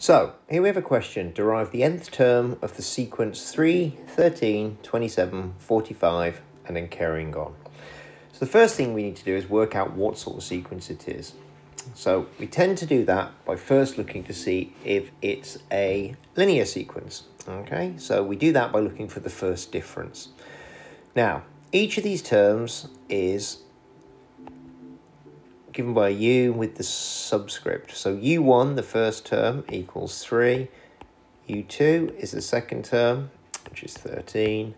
So here we have a question. Derive the nth term of the sequence 3, 13, 27, 45, and then carrying on. So the first thing we need to do is work out what sort of sequence it is. So we tend to do that by first looking to see if it's a linear sequence. Okay, so we do that by looking for the first difference. Now, each of these terms is given by u with the subscript. So u1, the first term, equals 3. u2 is the second term, which is 13.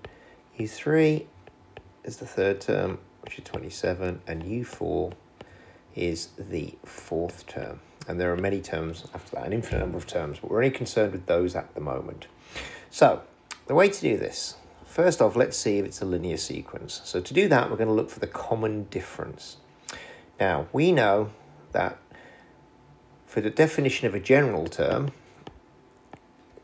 u3 is the third term, which is 27. And u4 is the fourth term. And there are many terms after that, an infinite number of terms, but we're only concerned with those at the moment. So, the way to do this, first off, let's see if it's a linear sequence. So to do that, we're going to look for the common difference. Now, we know that for the definition of a general term,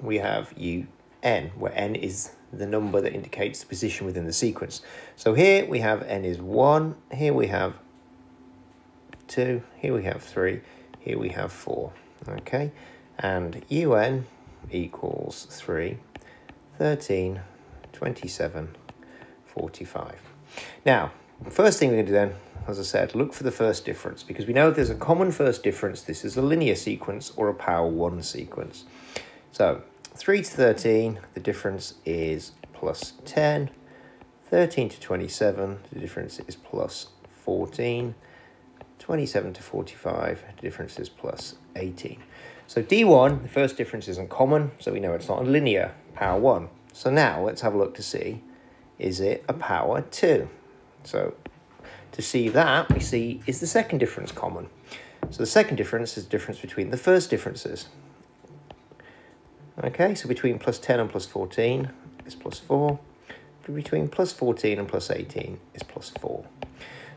we have un, where n is the number that indicates the position within the sequence. So here we have n is 1, here we have 2, here we have 3, here we have 4. Okay, and un equals 3, 13, 27, 45. Now, first thing we're going to do then as I said, look for the first difference because we know if there's a common first difference, this is a linear sequence or a power 1 sequence. So 3 to 13, the difference is plus 10. 13 to 27, the difference is plus 14. 27 to 45, the difference is plus 18. So D1, the first difference isn't common, so we know it's not a linear power 1. So now let's have a look to see, is it a power 2? So to see that, we see is the second difference common. So the second difference is the difference between the first differences. Okay, so between plus 10 and plus 14 is plus 4. Between plus 14 and plus 18 is plus 4.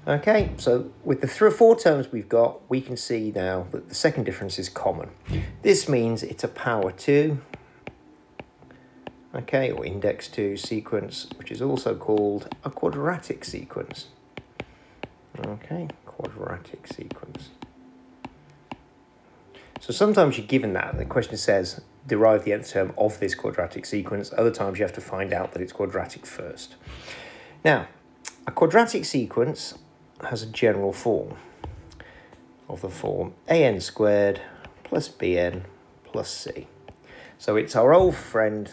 Okay, so with the three or four terms we've got, we can see now that the second difference is common. This means it's a power 2, okay, or index 2 sequence, which is also called a quadratic sequence. Okay, quadratic sequence. So sometimes you're given that, the question says, derive the nth term of this quadratic sequence. Other times you have to find out that it's quadratic first. Now, a quadratic sequence has a general form of the form an squared plus bn plus c. So it's our old friend,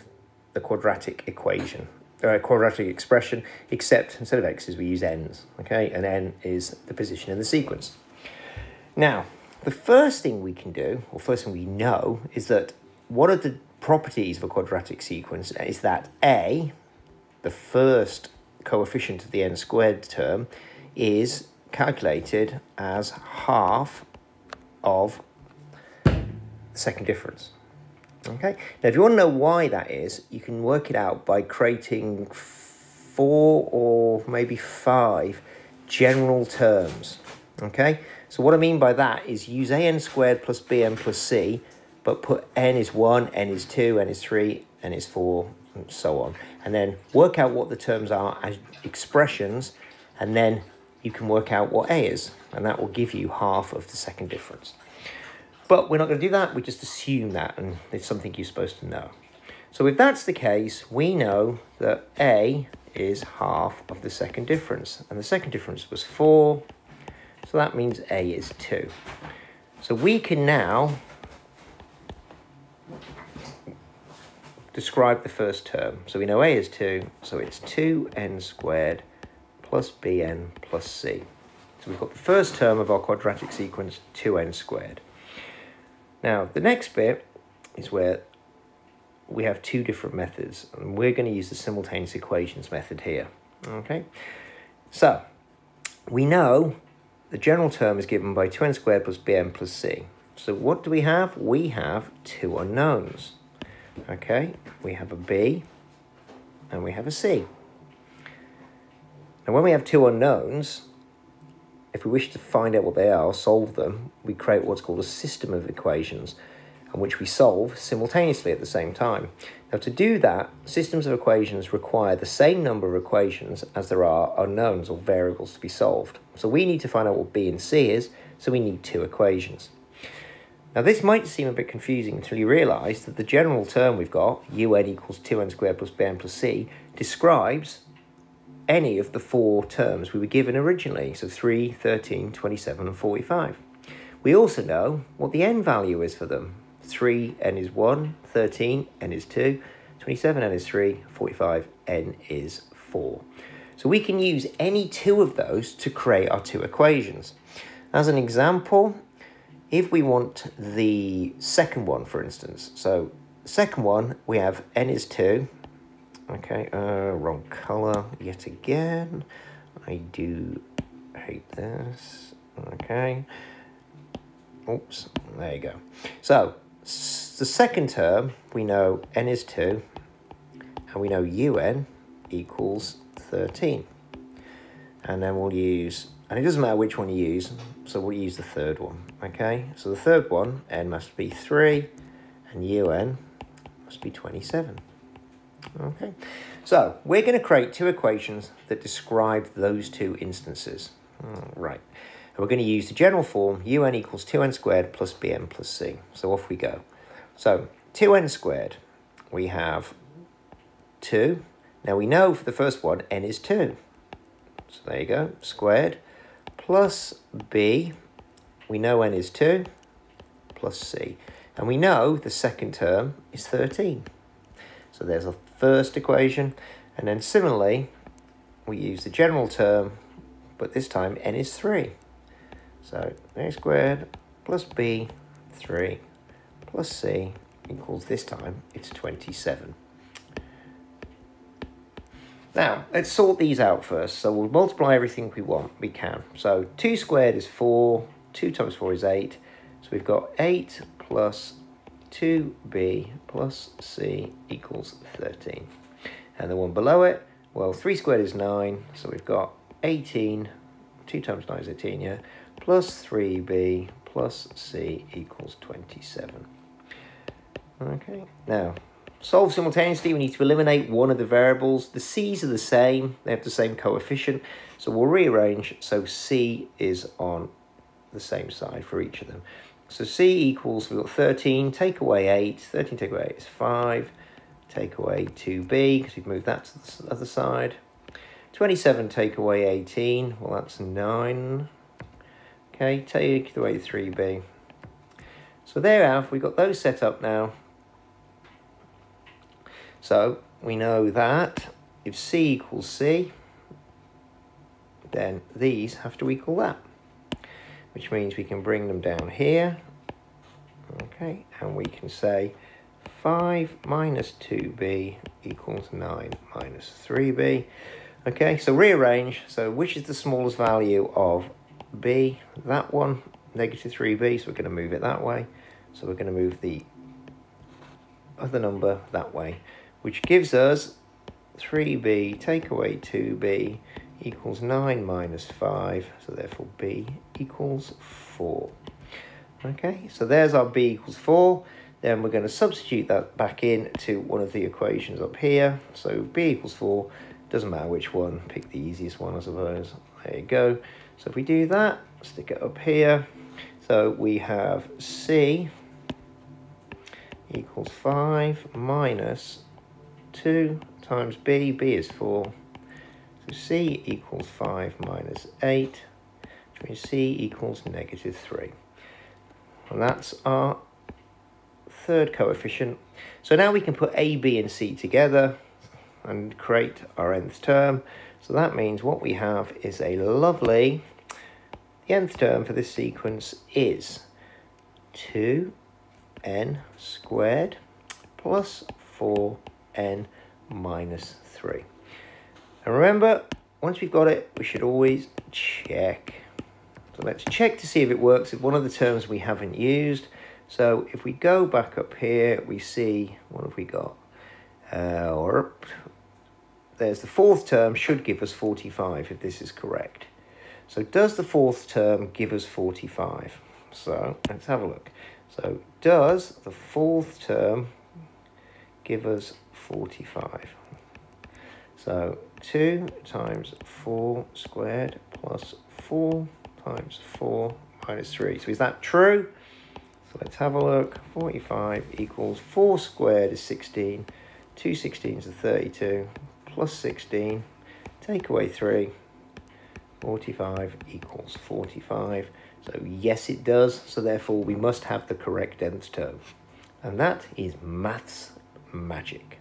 the quadratic equation uh, quadratic expression, except instead of x's we use n's, okay? And n is the position in the sequence. Now, the first thing we can do, or first thing we know, is that one of the properties of a quadratic sequence is that a, the first coefficient of the n squared term, is calculated as half of the second difference. Okay, now if you want to know why that is, you can work it out by creating four or maybe five general terms. Okay, so what I mean by that is use an squared plus bn plus c, but put n is 1, n is 2, n is 3, n is 4, and so on. And then work out what the terms are as expressions, and then you can work out what a is, and that will give you half of the second difference. But we're not going to do that, we just assume that, and it's something you're supposed to know. So if that's the case, we know that A is half of the second difference, and the second difference was 4, so that means A is 2. So we can now describe the first term. So we know A is 2, so it's 2n squared plus bn plus c. So we've got the first term of our quadratic sequence, 2n squared. Now, the next bit is where we have two different methods, and we're going to use the simultaneous equations method here. Okay, so we know the general term is given by 2n squared plus bn plus c. So what do we have? We have two unknowns. Okay, we have a b and we have a c. Now when we have two unknowns, if we wish to find out what they are, solve them, we create what's called a system of equations, and which we solve simultaneously at the same time. Now to do that, systems of equations require the same number of equations as there are unknowns or variables to be solved. So we need to find out what B and C is, so we need two equations. Now this might seem a bit confusing until you realise that the general term we've got, un equals 2n squared plus bn plus c, describes any of the four terms we were given originally, so 3, 13, 27 and 45. We also know what the n value is for them. 3, n is 1, 13, n is 2, 27, n is 3, 45, n is 4. So we can use any two of those to create our two equations. As an example, if we want the second one, for instance, so second one, we have n is 2. Okay, uh, wrong color yet again. I do hate this. Okay. Oops, there you go. So, the second term, we know n is 2, and we know un equals 13. And then we'll use, and it doesn't matter which one you use, so we'll use the third one, okay? So the third one, n must be 3, and un must be 27. Okay, so we're going to create two equations that describe those two instances. Hmm, right, and we're going to use the general form un equals 2n squared plus bn plus c. So off we go. So 2n squared, we have 2. Now we know for the first one, n is 2. So there you go, squared plus b, we know n is 2, plus c. And we know the second term is 13. So there's a first equation. And then similarly, we use the general term, but this time n is 3. So a squared plus b, 3, plus c equals this time, it's 27. Now, let's sort these out first. So we'll multiply everything we want, we can. So 2 squared is 4, 2 times 4 is 8. So we've got 8 plus 2b plus c equals 13. And the one below it, well, 3 squared is 9, so we've got 18, 2 times 9 is 18, yeah, plus 3b plus c equals 27. Okay, now solve simultaneously, we need to eliminate one of the variables. The c's are the same, they have the same coefficient, so we'll rearrange so c is on the same side for each of them. So c equals, we've got 13, take away 8, 13 take away 8 is 5, take away 2b, because we've moved that to the other side. 27 take away 18, well that's 9. Okay, take away 3b. So there have, we've got those set up now. So we know that if C equals C, then these have to equal that, which means we can bring them down here, okay, and we can say 5 minus 2b equals 9 minus 3b. Okay, so rearrange. So which is the smallest value of b? That one, negative 3b, so we're going to move it that way. So we're going to move the other number that way which gives us 3b take away 2b equals 9 minus 5, so therefore b equals 4. Okay, so there's our b equals 4. Then we're going to substitute that back in to one of the equations up here. So b equals 4, doesn't matter which one, pick the easiest one I suppose. There you go. So if we do that, stick it up here. So we have c equals 5 minus 2 times b, b is 4. C equals 5 minus 8, which means c equals negative 3. And that's our third coefficient. So now we can put a, b and c together and create our nth term. So that means what we have is a lovely, the nth term for this sequence is 2n squared plus 4 n minus 3. And remember, once we've got it, we should always check. So let's check to see if it works if one of the terms we haven't used. So if we go back up here, we see, what have we got? Uh, or there's the fourth term should give us 45 if this is correct. So does the fourth term give us 45? So let's have a look. So does the fourth term give us 45. So 2 times 4 squared plus 4 times 4 minus 3. So is that true? So let's have a look. 45 equals 4 squared is 16. 2 16s are 32 plus 16. Take away 3. 45 equals 45. So yes, it does. So therefore, we must have the correct nth term. And that is maths magic.